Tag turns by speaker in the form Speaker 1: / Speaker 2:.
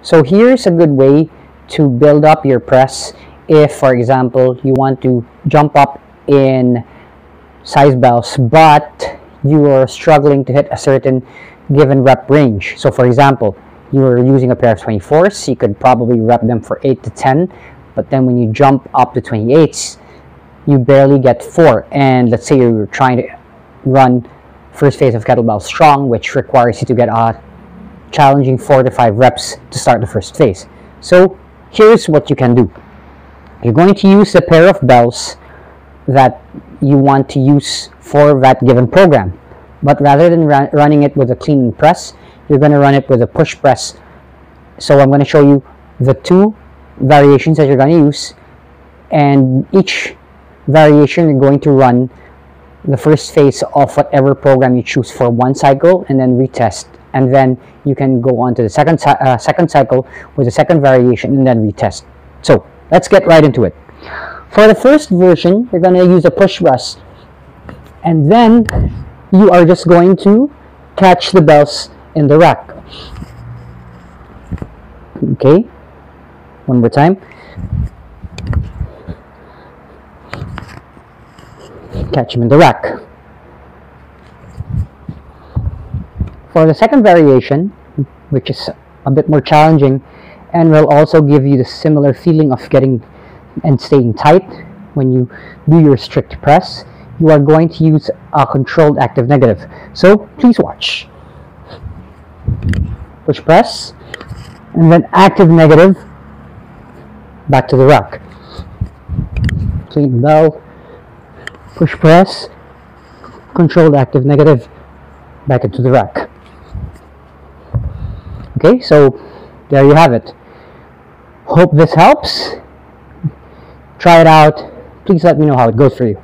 Speaker 1: So here's a good way to build up your press if, for example, you want to jump up in size bells, but you are struggling to hit a certain given rep range. So for example, you are using a pair of 24s, you could probably rep them for 8 to 10, but then when you jump up to 28s, you barely get 4. And let's say you're trying to run first phase of kettlebell strong, which requires you to get a challenging 4 to 5 reps to start the first phase. So here's what you can do. You're going to use the pair of bells that you want to use for that given program. But rather than run, running it with a clean press, you're going to run it with a push press. So I'm going to show you the two variations that you're going to use. And each variation you're going to run the first phase of whatever program you choose for one cycle and then retest. And then you can go on to the second, uh, second cycle with the second variation and then retest. So let's get right into it. For the first version, you're going to use a push press. And then you are just going to catch the bells in the rack. Okay, one more time. Catch them in the rack. For the second variation, which is a bit more challenging and will also give you the similar feeling of getting and staying tight when you do your strict press, you are going to use a controlled active negative. So please watch. Push press, and then active negative, back to the rack. Clean bell, push press, controlled active negative, back into the rack. Okay, so there you have it. Hope this helps. Try it out. Please let me know how it goes for you.